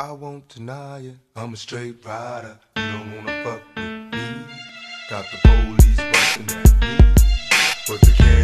I won't deny it. I'm a straight rider. You don't wanna fuck with me. Got the police busting at me, but they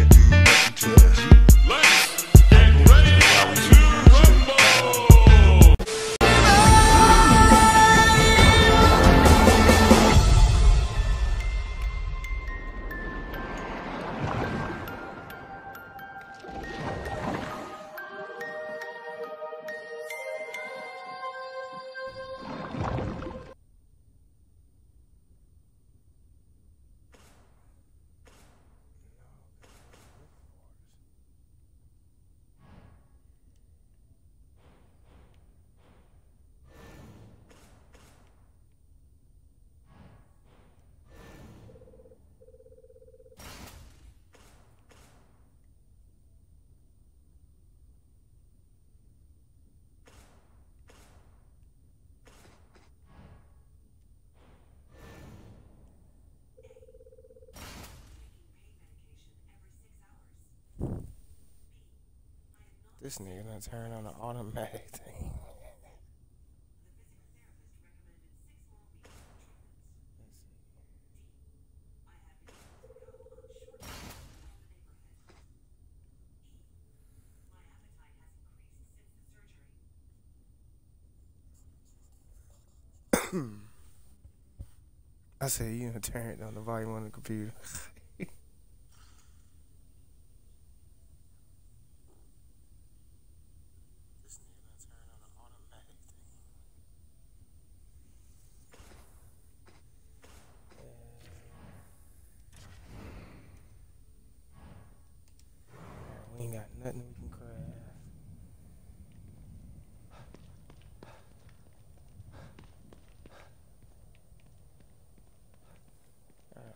This nigga done turn on the automatic thing. I said you turn turned on the volume on the computer. This nigga done turn on the automatic thing. We ain't got nothing we can craft. Alright.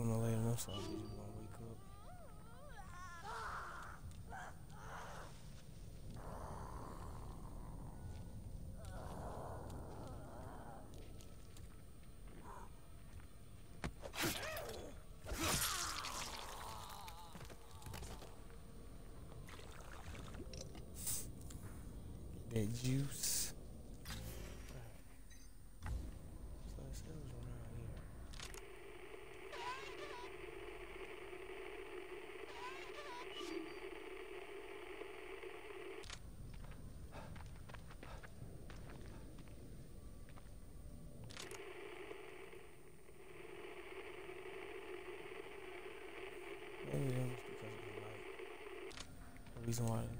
It's about to be sooner or later, them some bitches gonna wake up. That juice. Alright. So it says around here. Maybe that was because of the light. The reason why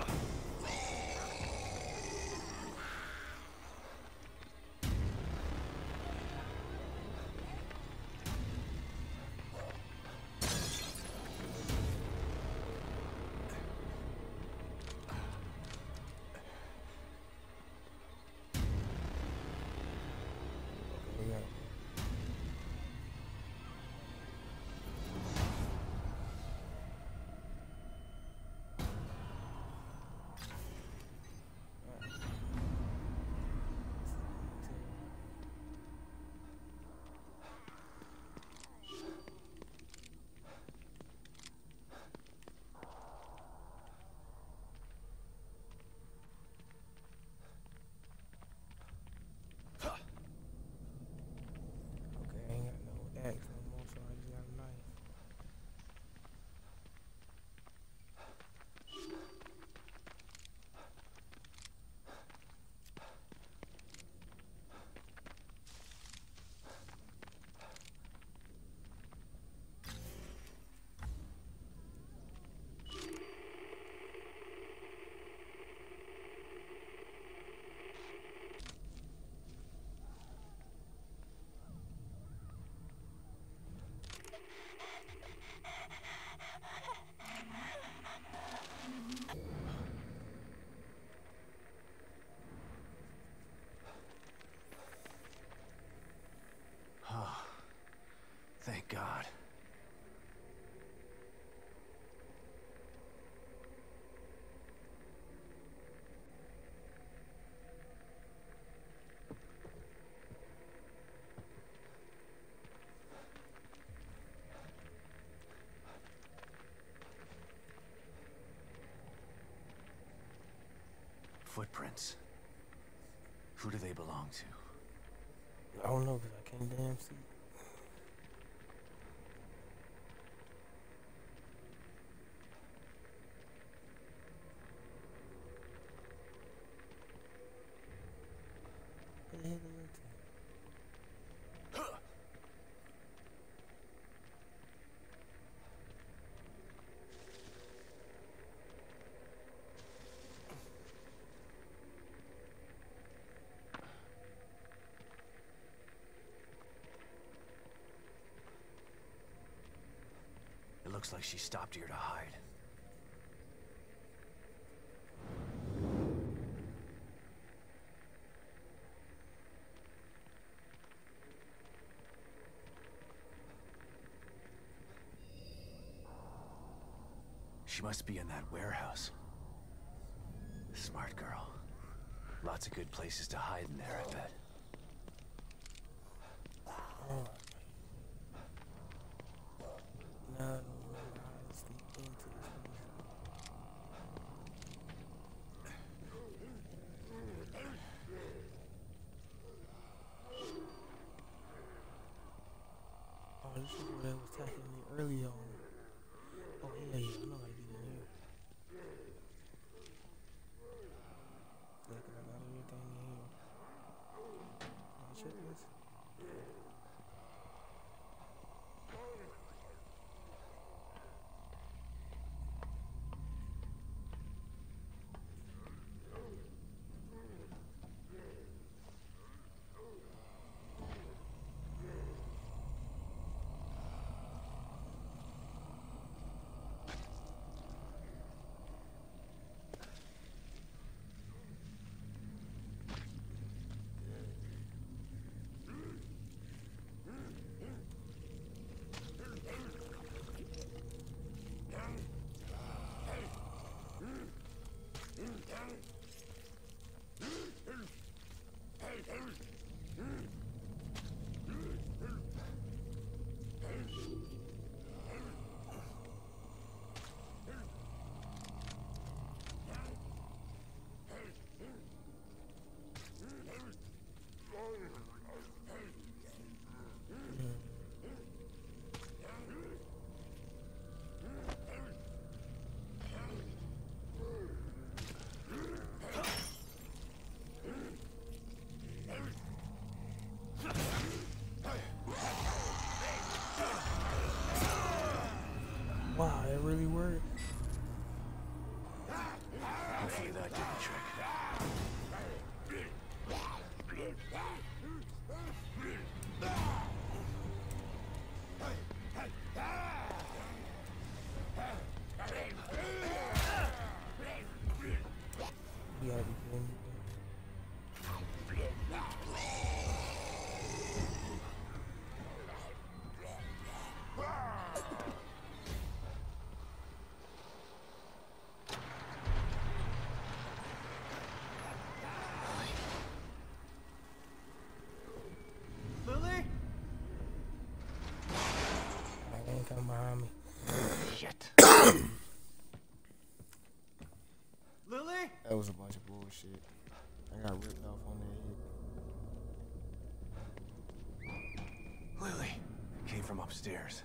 Ugh. Footprints. Who do they belong to? I don't know because I can't damn see. What the hell is that? It looks like she stopped here to hide. She must be in that warehouse. Smart girl. Lots of good places to hide in there, I bet. Of bullshit. I got ripped off on that hit. Lily came from upstairs.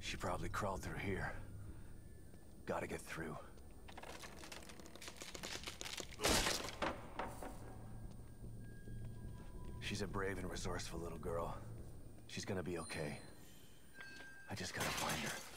She probably crawled through here. Gotta get through. She's a brave and resourceful little girl. She's gonna be okay. I just gotta find her.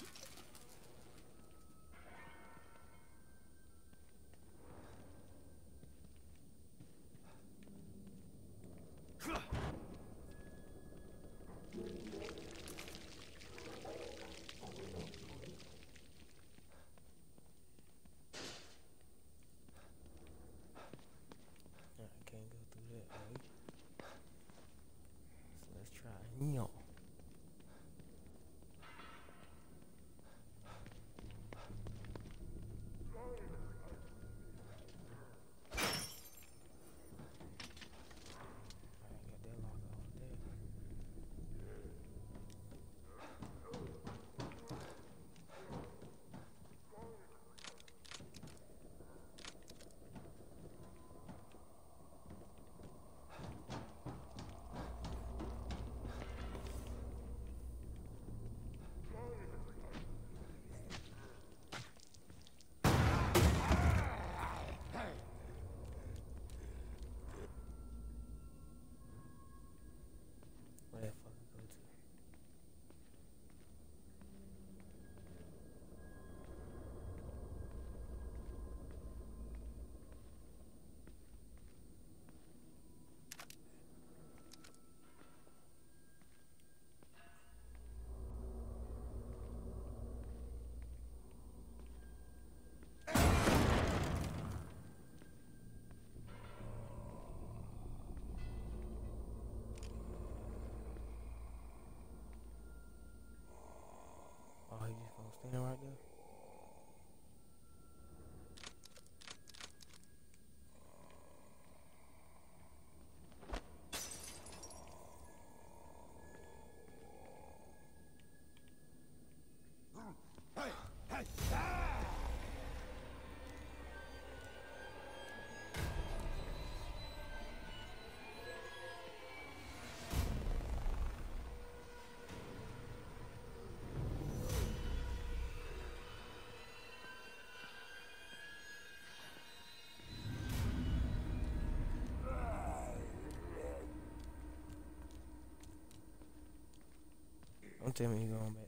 Don't tell me you're going back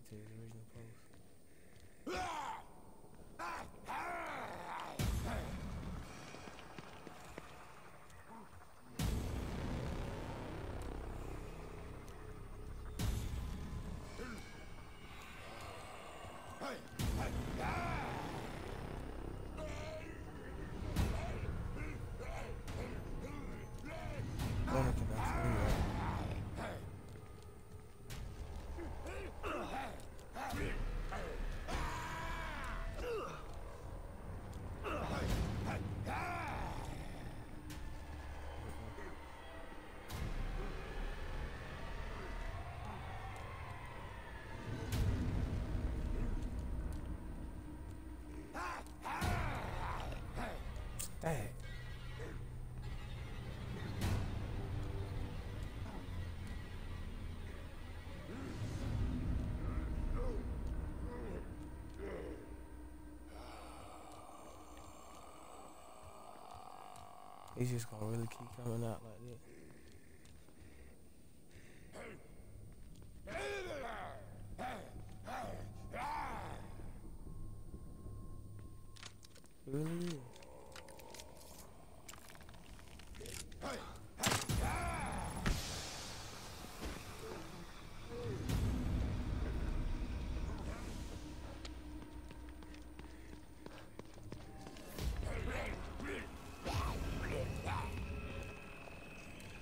He's just gonna really keep coming out like that.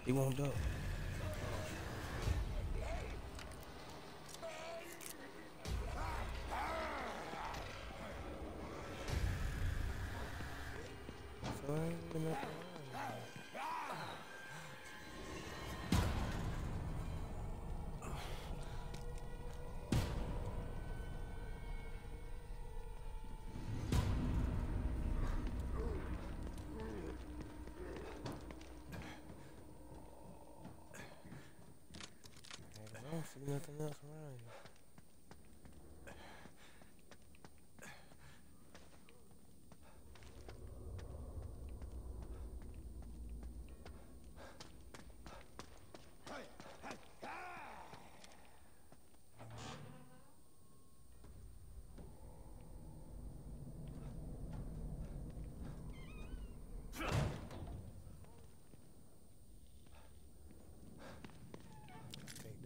He won't duck. Nothing else around here.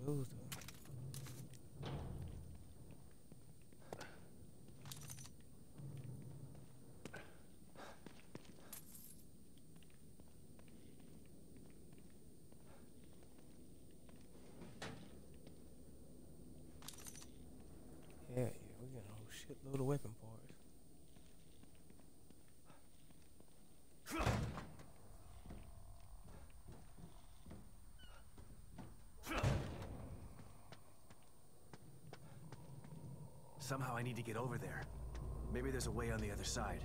Those though. Yeah, yeah, we got a whole shitload of weapon parts. Somehow I need to get over there. Maybe there's a way on the other side.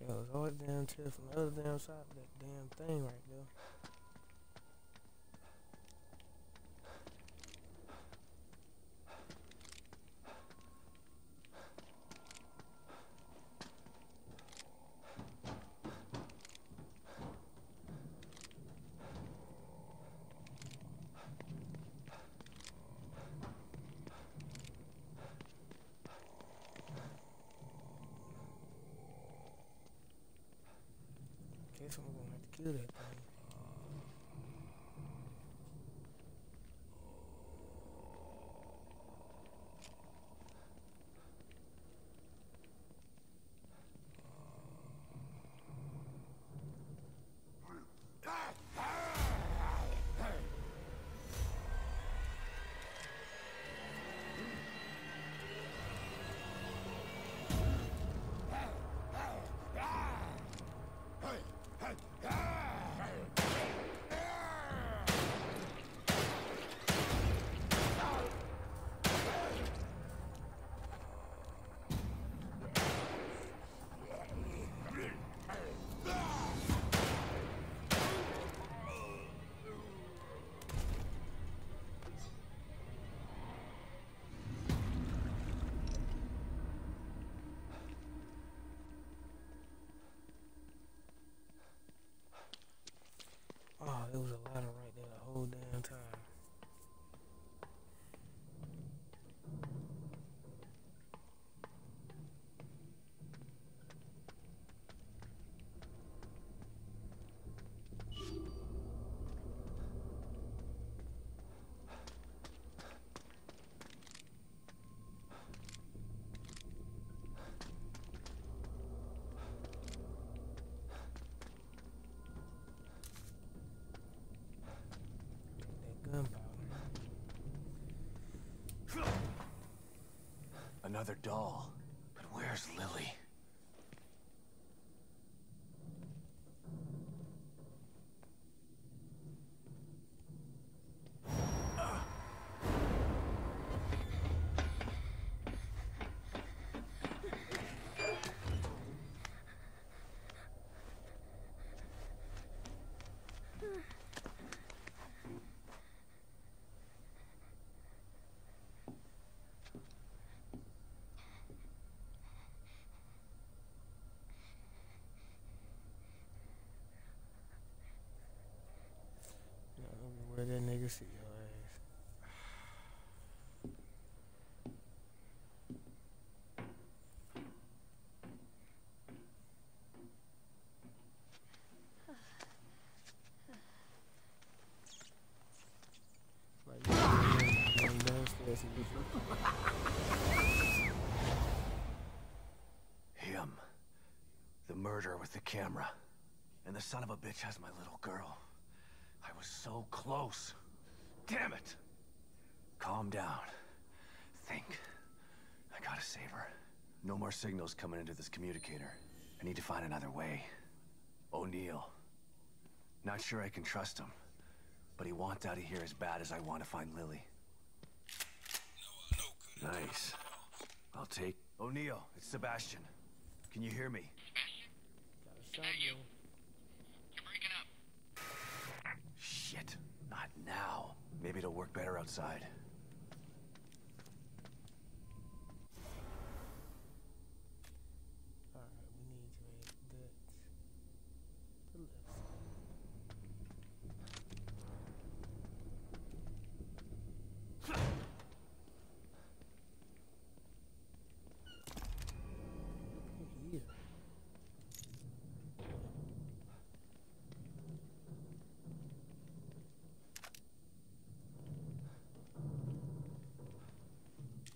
Yo, it's all damn to from the other damn side that damn thing right there. I'm it was a ladder right there the whole damn time. That gunpowder. Another doll. But where's Lily? No, your Him. The murderer with the camera. And the son of a bitch has my little girl. I was so close. Damn it! Calm down. Think. I gotta save her. No more signals coming into this communicator. I need to find another way. O'Neal. Not sure I can trust him. But he wants out of here as bad as I want to find Lily. Nice. I'll take... O'Neal, it's Sebastian. Can you hear me? got a shotgun. Shit. Not now. Maybe it'll work better outside. Alright, we need to make that the left side. Yeah.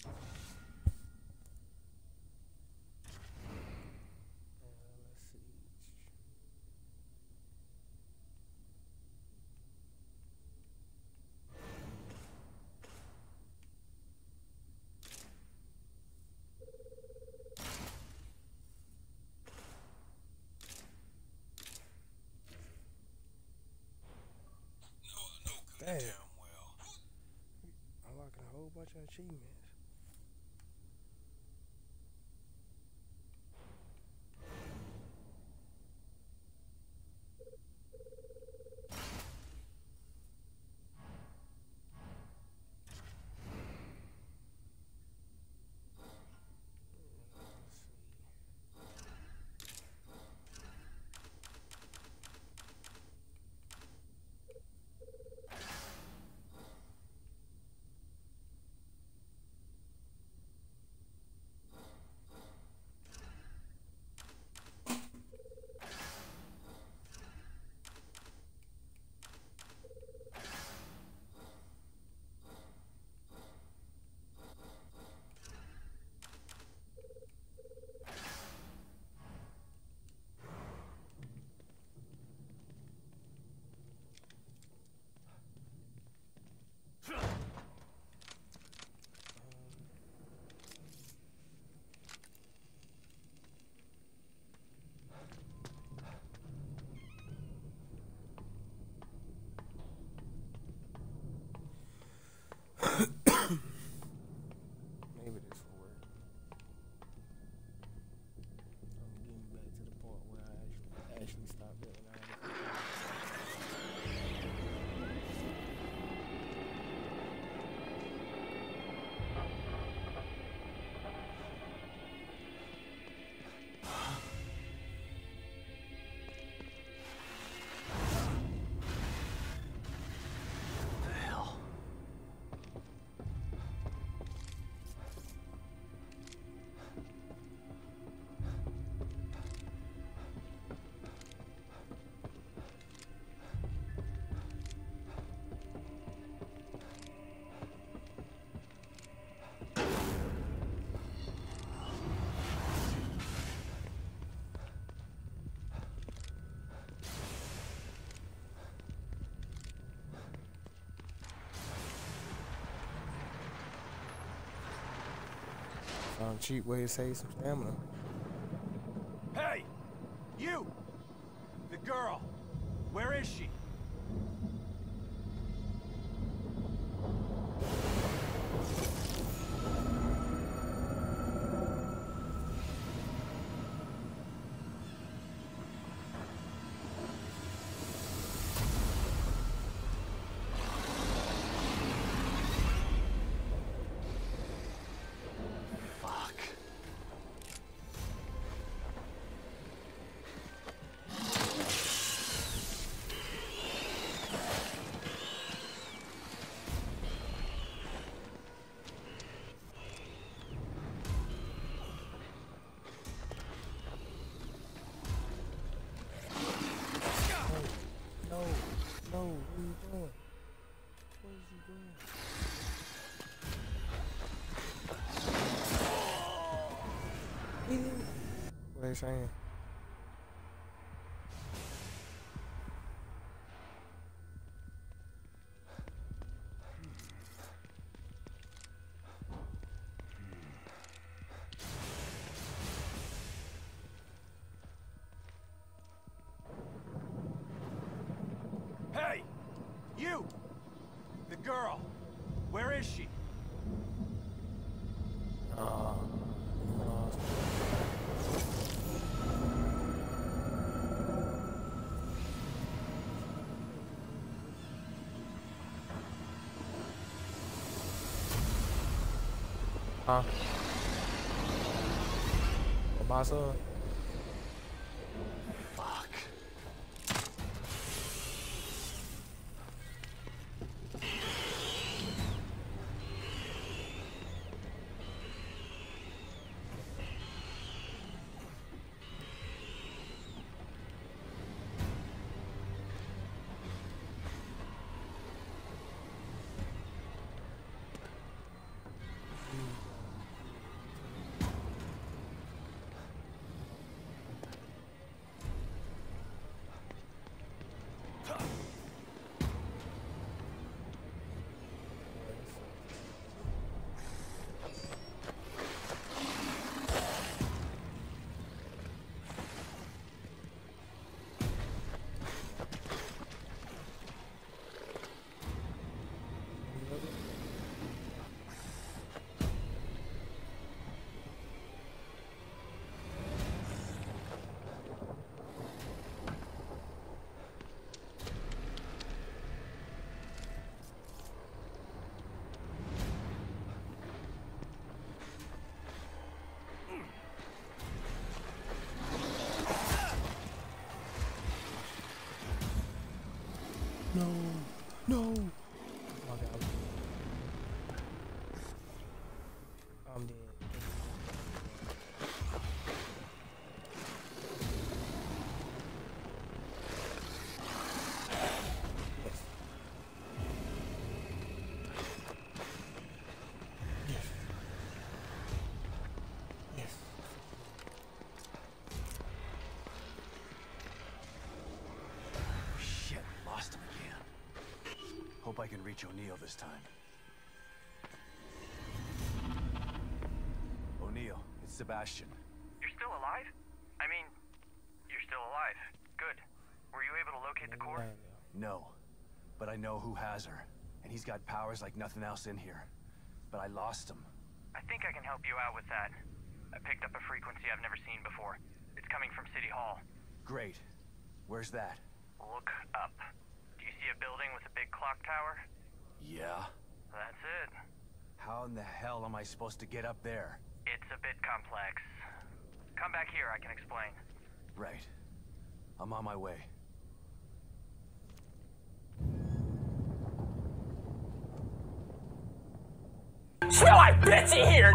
Uh, let's see. Damn. Well. Unlocking a whole bunch of achievements. Um, cheap way to save some stamina. They saying? Hey! You! The girl! Where is she? 啊。我妈说 No, no. Oh my God. I'm dead. Yes. Yes. Yes. Shit, lost him again. Hope I can reach O'Neal this time. O'Neal, it's Sebastian. You're still alive? I mean, you're still alive. Good. Were you able to locate the core? No, but I know who has her. And he's got powers like nothing else in here. But I lost him. I think I can help you out with that. I picked up a frequency I've never seen before. It's coming from City Hall. Great. Where's that? Look up. Do you see a building with a big clock tower? Yeah. That's it. How in the hell am I supposed to get up there? It's a bit complex. Come back here, I can explain. Right. I'm on my way. Feel like bitch in here.